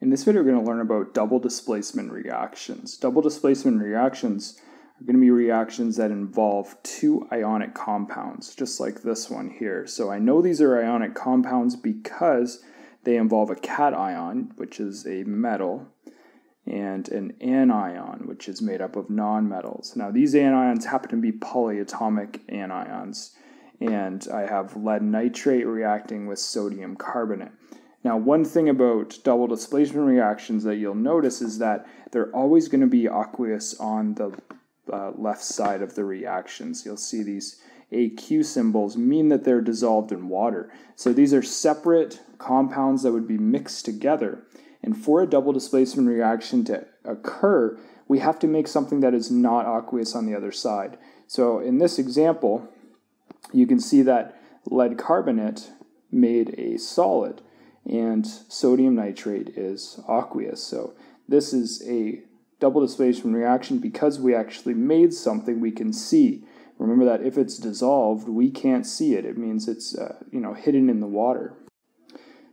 In this video, we're going to learn about double displacement reactions. Double displacement reactions are going to be reactions that involve two ionic compounds, just like this one here. So I know these are ionic compounds because they involve a cation, which is a metal, and an anion, which is made up of nonmetals. Now, these anions happen to be polyatomic anions, and I have lead nitrate reacting with sodium carbonate. Now, one thing about double displacement reactions that you'll notice is that they're always going to be aqueous on the uh, left side of the reactions. You'll see these AQ symbols mean that they're dissolved in water. So these are separate compounds that would be mixed together. And for a double displacement reaction to occur, we have to make something that is not aqueous on the other side. So in this example, you can see that lead carbonate made a solid and sodium nitrate is aqueous. So this is a double displacement reaction because we actually made something we can see. Remember that if it's dissolved, we can't see it. It means it's uh, you know hidden in the water.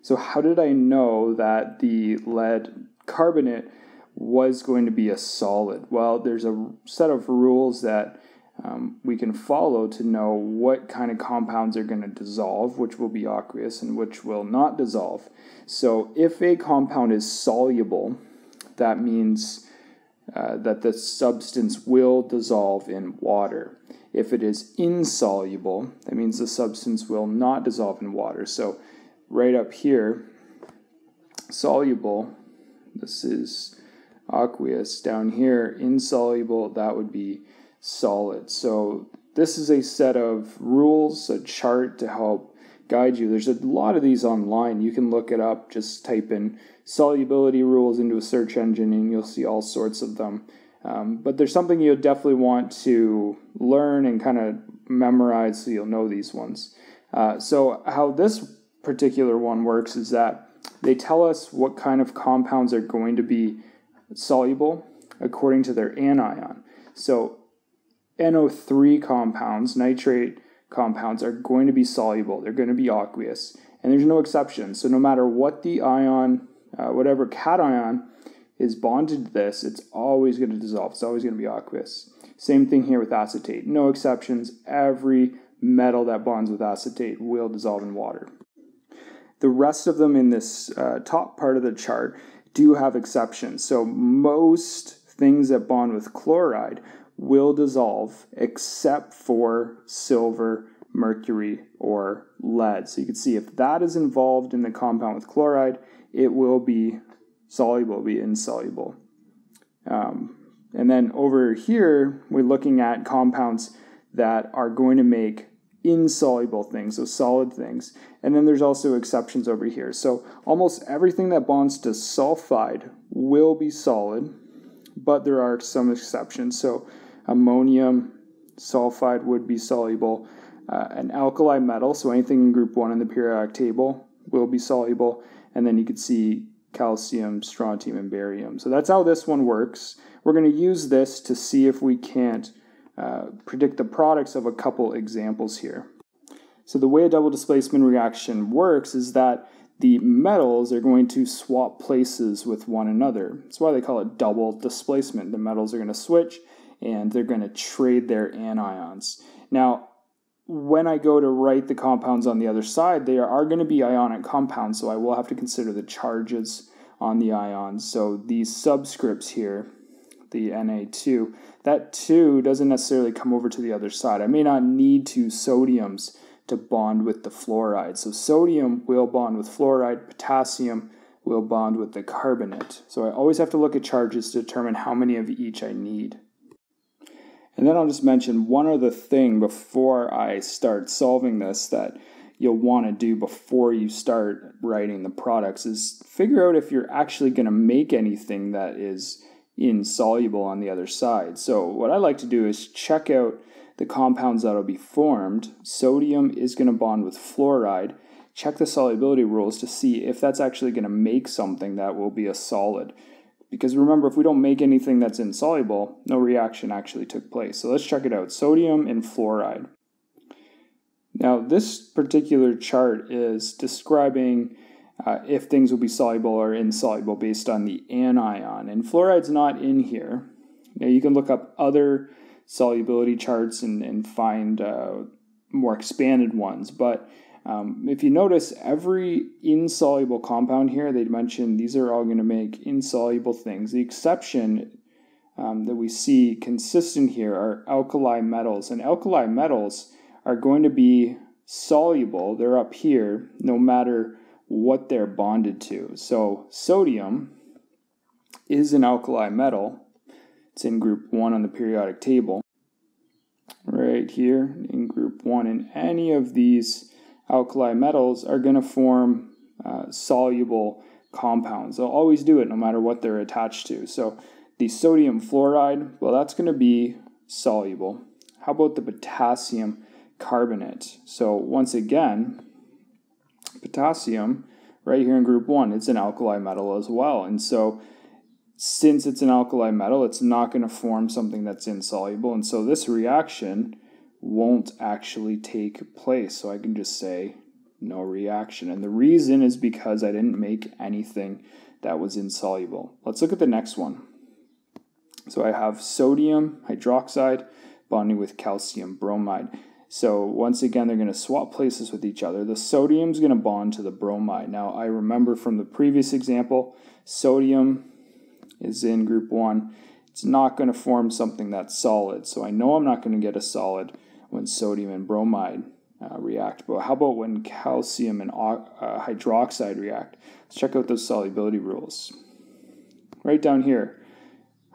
So how did I know that the lead carbonate was going to be a solid? Well, there's a set of rules that um, we can follow to know what kind of compounds are going to dissolve, which will be aqueous, and which will not dissolve. So, if a compound is soluble, that means uh, that the substance will dissolve in water. If it is insoluble, that means the substance will not dissolve in water. So, right up here, soluble, this is aqueous. Down here, insoluble, that would be solid. So this is a set of rules, a chart to help guide you. There's a lot of these online. You can look it up. Just type in solubility rules into a search engine and you'll see all sorts of them. Um, but there's something you'll definitely want to learn and kind of memorize so you'll know these ones. Uh, so, how this particular one works is that they tell us what kind of compounds are going to be soluble according to their anion. So, NO3 compounds, nitrate compounds, are going to be soluble. They're going to be aqueous. And there's no exception. So no matter what the ion, uh, whatever cation is bonded to this, it's always going to dissolve. It's always going to be aqueous. Same thing here with acetate. No exceptions. Every metal that bonds with acetate will dissolve in water. The rest of them in this uh, top part of the chart do have exceptions. So most things that bond with chloride will dissolve except for silver, mercury, or lead. So you can see if that is involved in the compound with chloride, it will be soluble, be insoluble. Um, and then over here, we're looking at compounds that are going to make insoluble things, so solid things. And then there's also exceptions over here. So almost everything that bonds to sulfide will be solid, but there are some exceptions. So ammonium sulfide would be soluble. Uh, an alkali metal, so anything in group 1 in the periodic table, will be soluble. And then you could see calcium, strontium, and barium. So that's how this one works. We're going to use this to see if we can't uh, predict the products of a couple examples here. So the way a double displacement reaction works is that the metals are going to swap places with one another. That's why they call it double displacement. The metals are going to switch and they're going to trade their anions. Now, when I go to write the compounds on the other side, they are going to be ionic compounds, so I will have to consider the charges on the ions. So these subscripts here, the Na2, that 2 doesn't necessarily come over to the other side. I may not need two sodiums to bond with the fluoride. So sodium will bond with fluoride, potassium will bond with the carbonate. So I always have to look at charges to determine how many of each I need. And then I'll just mention one other thing before I start solving this that you'll want to do before you start writing the products is figure out if you're actually going to make anything that is insoluble on the other side. So what I like to do is check out the compounds that will be formed. Sodium is going to bond with fluoride. Check the solubility rules to see if that's actually going to make something that will be a solid. Because remember, if we don't make anything that's insoluble, no reaction actually took place. So let's check it out. Sodium and fluoride. Now, this particular chart is describing uh, if things will be soluble or insoluble based on the anion. And fluoride's not in here. Now you can look up other solubility charts and, and find uh, more expanded ones. But um, if you notice, every insoluble compound here, they mentioned these are all going to make insoluble things. The exception um, that we see consistent here are alkali metals. And alkali metals are going to be soluble, they're up here, no matter what they're bonded to. So sodium is an alkali metal. It's in group 1 on the periodic table. Right here in group 1. And any of these alkali metals are going to form uh, soluble compounds. They'll always do it no matter what they're attached to. So the sodium fluoride, well, that's going to be soluble. How about the potassium carbonate? So once again, potassium, right here in group one, it's an alkali metal as well. And so since it's an alkali metal, it's not going to form something that's insoluble. And so this reaction won't actually take place. So I can just say no reaction. And the reason is because I didn't make anything that was insoluble. Let's look at the next one. So I have sodium hydroxide bonding with calcium bromide. So once again, they're going to swap places with each other. The sodium is going to bond to the bromide. Now, I remember from the previous example, sodium is in group 1. It's not going to form something that's solid. So I know I'm not going to get a solid when sodium and bromide uh, react. But how about when calcium and uh, hydroxide react? Let's check out those solubility rules. Right down here,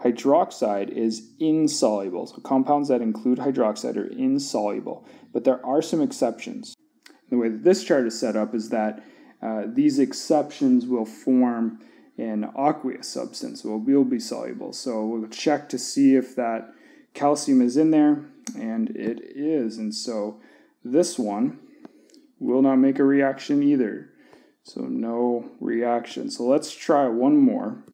Hydroxide is insoluble. So compounds that include hydroxide are insoluble, but there are some exceptions. The way that this chart is set up is that uh, these exceptions will form an aqueous substance, it will be soluble. So we'll check to see if that calcium is in there, and it is. And so this one will not make a reaction either. So no reaction. So let's try one more.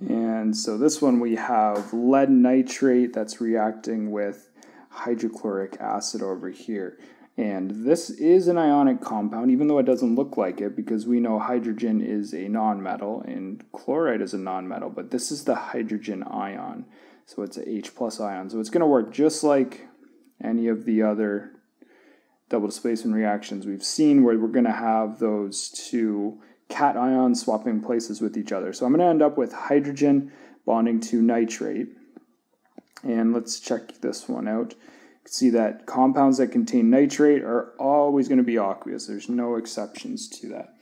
And so this one we have lead nitrate that's reacting with hydrochloric acid over here. And this is an ionic compound, even though it doesn't look like it, because we know hydrogen is a nonmetal and chloride is a nonmetal, but this is the hydrogen ion. So it's a H plus ion. So it's going to work just like any of the other double displacement reactions we've seen, where we're going to have those two cations swapping places with each other. So I'm going to end up with hydrogen bonding to nitrate. And let's check this one out. See that compounds that contain nitrate are always going to be aqueous. There's no exceptions to that.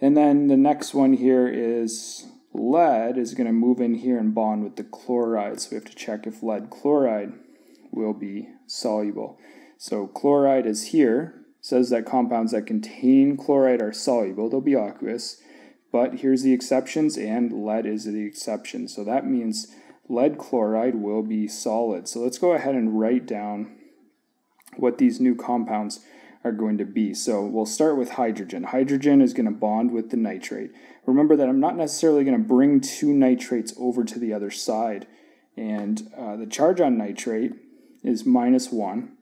And then the next one here is lead is going to move in here and bond with the chloride. So we have to check if lead chloride will be soluble. So chloride is here, says that compounds that contain chloride are soluble, they'll be aqueous. But here's the exceptions, and lead is the exception. So that means lead chloride will be solid. So let's go ahead and write down what these new compounds are going to be. So we'll start with hydrogen. Hydrogen is going to bond with the nitrate. Remember that I'm not necessarily going to bring two nitrates over to the other side. And uh, the charge on nitrate is minus 1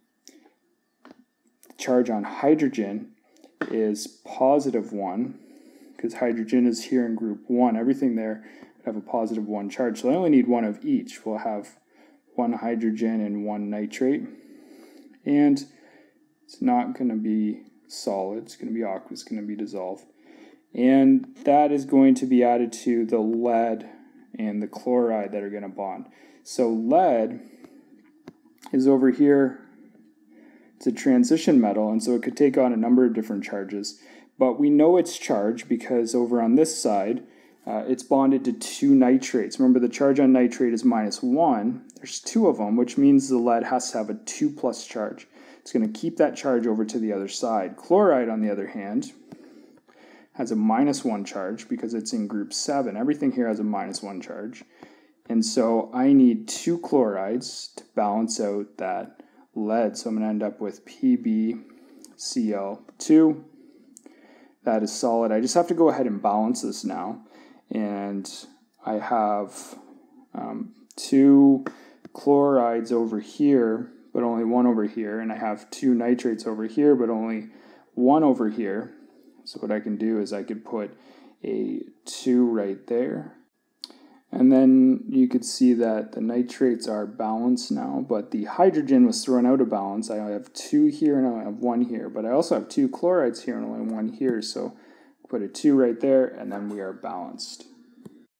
The charge on hydrogen is positive 1 because hydrogen is here in group 1. Everything there have a positive 1 charge. So I only need one of each. We'll have one hydrogen and one nitrate. And it's not going to be solid. It's going to be aqueous. It's going to be dissolved. And that is going to be added to the lead and the chloride that are going to bond. So lead is over here it's a transition metal, and so it could take on a number of different charges. But we know its charge because over on this side, uh, it's bonded to two nitrates. Remember, the charge on nitrate is minus one. There's two of them, which means the lead has to have a two plus charge. It's going to keep that charge over to the other side. Chloride, on the other hand, has a minus one charge because it's in group seven. Everything here has a minus one charge. And so I need two chlorides to balance out that lead. So I'm going to end up with PbCl2. That is solid. I just have to go ahead and balance this now. And I have um, two chlorides over here, but only one over here. And I have two nitrates over here, but only 1 over here. So what I can do is I could put a 2 right there. And then you could see that the nitrates are balanced now, but the hydrogen was thrown out of balance. I have two here and I have one here, but I also have two chlorides here and only one here. So put a 2 right there, and then we are balanced.